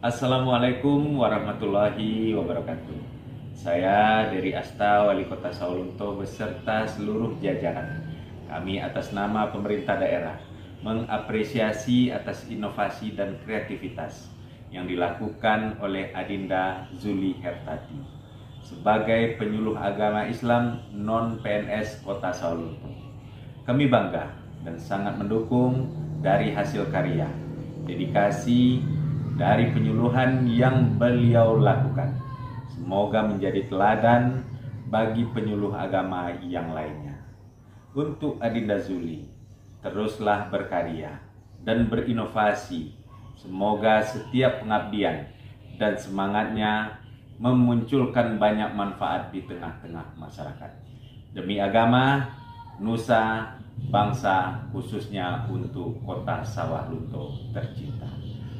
Assalamualaikum warahmatullahi wabarakatuh. Saya dari Asta, Wali Kota Sawalunto beserta seluruh jajaran. Kami atas nama pemerintah daerah mengapresiasi atas inovasi dan kreativitas yang dilakukan oleh Adinda Zuli Hertati sebagai penyuluh agama Islam non-PNS Kota Sawalunto. Kami bangga dan sangat mendukung dari hasil karya, dedikasi dari penyuluhan yang beliau lakukan. Semoga menjadi teladan bagi penyuluh agama yang lainnya. Untuk Adinda Zuli, teruslah berkarya dan berinovasi. Semoga setiap pengabdian dan semangatnya memunculkan banyak manfaat di tengah-tengah masyarakat. Demi agama, nusa, bangsa, khususnya untuk kota Sawah Lunto tercinta.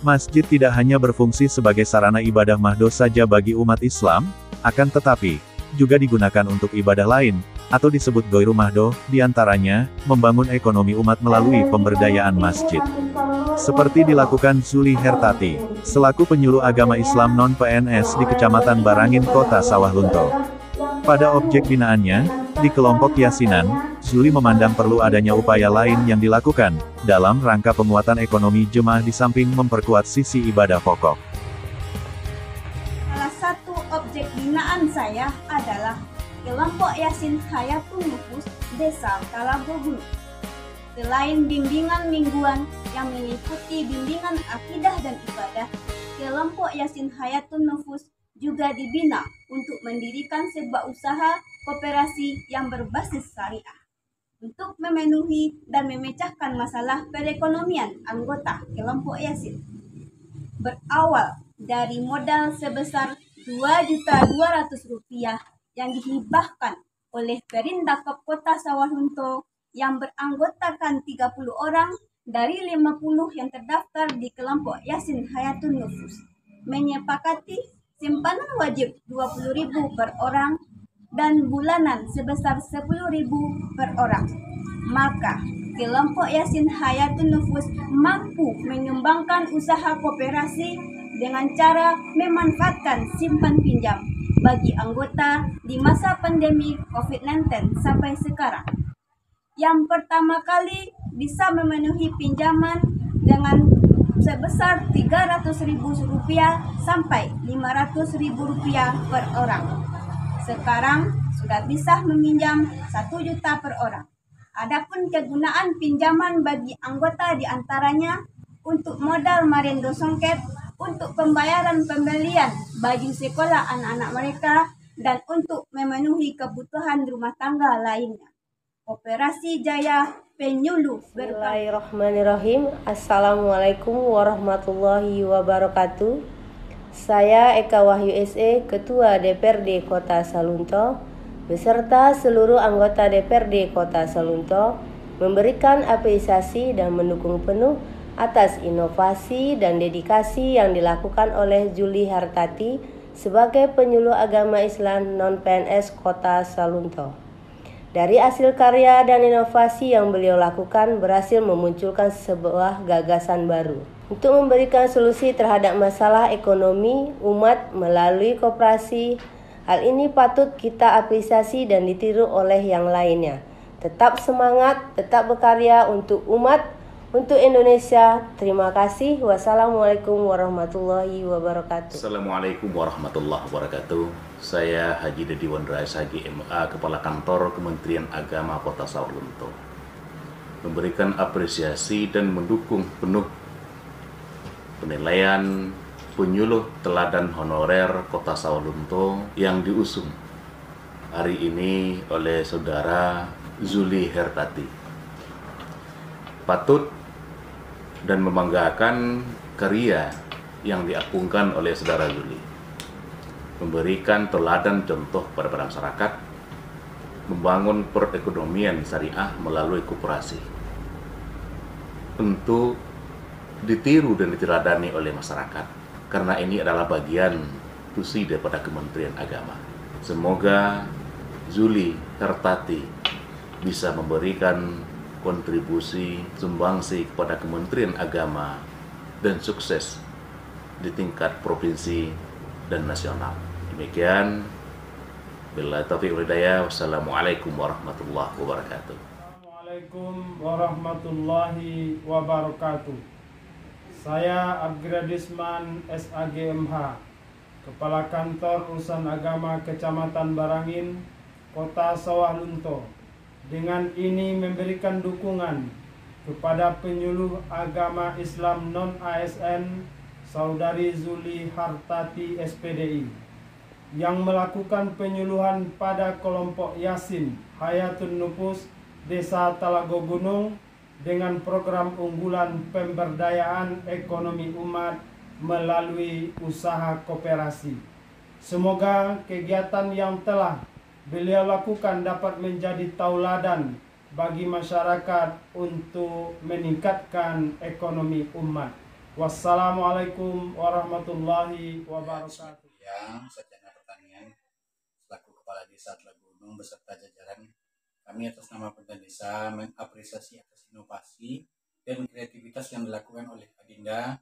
Masjid tidak hanya berfungsi sebagai sarana ibadah mahdoh saja bagi umat Islam, akan tetapi, juga digunakan untuk ibadah lain, atau disebut goiru mahdoh, di antaranya, membangun ekonomi umat melalui pemberdayaan masjid. Seperti dilakukan Zuli Hertati, selaku penyuluh agama Islam non-PNS di Kecamatan Barangin Kota Sawah Lunto. Pada objek binaannya, di kelompok Yasinan, Zuli memandang perlu adanya upaya lain yang dilakukan, dalam rangka penguatan ekonomi jemaah di samping memperkuat sisi ibadah pokok. Salah satu objek binaan saya adalah kelompok Yasin Hayatul Nufus Desa Kalabogulu. Selain bimbingan mingguan yang meliputi bimbingan akidah dan ibadah, kelompok Yasin Hayatul Nufus juga dibina untuk mendirikan sebuah usaha koperasi yang berbasis syariah untuk memenuhi dan memecahkan masalah perekonomian anggota kelompok Yasin. Berawal dari modal sebesar Rp2.200 yang dihibahkan oleh Perindak Kota Sawalunto yang beranggotakan 30 orang dari 50 yang terdaftar di kelompok Yasin Hayatun Nufus menyepakati simpanan wajib 20.000 per orang dan bulanan sebesar 10.000 per orang. Maka, kelompok Yasin Hayatun Nufus mampu mengembangkan usaha kooperasi dengan cara memanfaatkan simpan pinjam bagi anggota di masa pandemi COVID-19 sampai sekarang. Yang pertama kali bisa memenuhi pinjaman dengan sebesar Rp300.000 sampai Rp500.000 per orang. Sekarang sudah bisa meminjam 1 juta per orang. Adapun kegunaan pinjaman bagi anggota di antaranya untuk modal Marendo Songket, untuk pembayaran pembelian baju sekolah anak-anak mereka, dan untuk memenuhi kebutuhan rumah tangga lainnya. Operasi Jaya Penyuluh Bismillahirrahmanirrahim Assalamualaikum warahmatullahi wabarakatuh Saya Eka Wahyu SE Ketua DPRD Kota Salunto beserta seluruh anggota DPRD Kota Salunto memberikan apresiasi dan mendukung penuh atas inovasi dan dedikasi yang dilakukan oleh Juli Hartati sebagai penyuluh agama Islam non-PNS Kota Salunto. Dari hasil karya dan inovasi yang beliau lakukan berhasil memunculkan sebuah gagasan baru untuk memberikan solusi terhadap masalah ekonomi umat melalui koperasi. Hal ini patut kita apresiasi dan ditiru oleh yang lainnya. Tetap semangat, tetap berkarya untuk umat, untuk Indonesia. Terima kasih. Wassalamualaikum warahmatullahi wabarakatuh. Assalamualaikum warahmatullahi wabarakatuh. Saya Haji Dedi Wandra SHG MA, Kepala Kantor Kementerian Agama Kota Sawalunto. Memberikan apresiasi dan mendukung penuh penilaian penyuluh teladan honorer Kota Sawalunto yang diusung hari ini oleh saudara Zuli Hertati. Patut dan membanggakan karya yang diapungkan oleh saudara Zuli. Memberikan teladan contoh kepada masyarakat, membangun perekonomian syariah melalui koperasi. Tentu ditiru dan diteladani oleh masyarakat, karena ini adalah bagian tusi daripada Kementerian Agama. Semoga Zuli Kartati bisa memberikan kontribusi sumbangsi kepada Kementerian Agama dan sukses di tingkat provinsi dan nasional. Demikian, bila taufiq hidayah, wassalamualaikum warahmatullahi wabarakatuh. Assalamualaikum warahmatullahi wabarakatuh. Saya Abgradisman SAGMH, Kepala Kantor Urusan Agama Kecamatan Barangin, Kota Sawah Lunto. Dengan ini memberikan dukungan kepada penyuluh agama Islam non-ASN Saudari Zuli Hartati SPDI yang melakukan penyuluhan pada kelompok Yasin Hayatun Nupus Desa Talago Gunung dengan program unggulan pemberdayaan ekonomi umat melalui usaha kooperasi. Semoga kegiatan yang telah beliau lakukan dapat menjadi tauladan bagi masyarakat untuk meningkatkan ekonomi umat. Wassalamualaikum warahmatullahi wabarakatuh. Yang Sarjana Pertanian selaku Kepala Desa Telagunung beserta jajaran kami atas nama Pemerintah Desa mengapresiasi atas inovasi dan kreativitas yang dilakukan oleh Adinda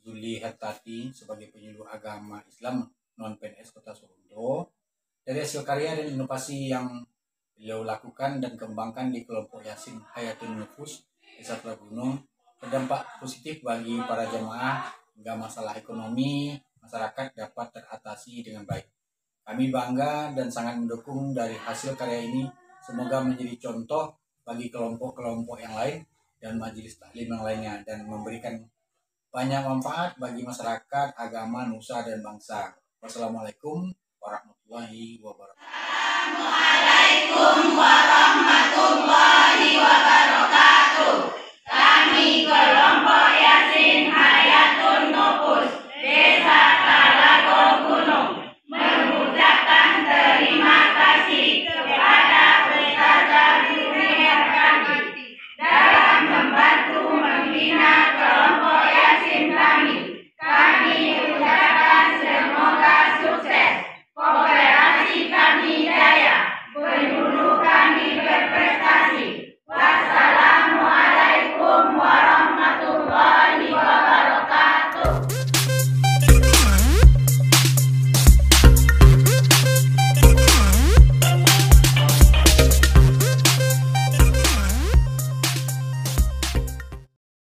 Zuli Hertati sebagai penyuluh agama Islam non PNS Kota Solo dari hasil karya dan inovasi yang beliau lakukan dan kembangkan di kelompok Yasin Hayatun Nufus Desa Telagunung berdampak positif bagi para jemaah hingga masalah ekonomi masyarakat dapat teratasi dengan baik. Kami bangga dan sangat mendukung dari hasil karya ini. Semoga menjadi contoh bagi kelompok-kelompok yang lain dan majelis taklim yang lainnya dan memberikan banyak manfaat bagi masyarakat, agama, nusa, dan bangsa. Wassalamualaikum warahmatullahi wabarakatuh. Assalamualaikum warahmatullahi wabarakatuh.